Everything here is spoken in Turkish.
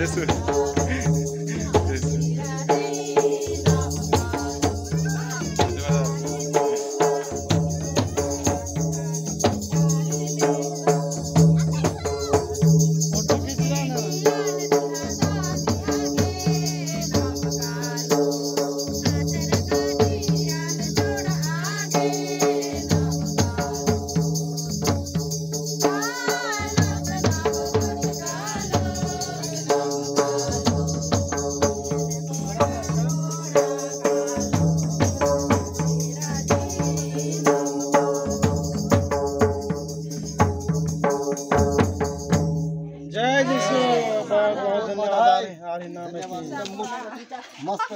this is. मस्त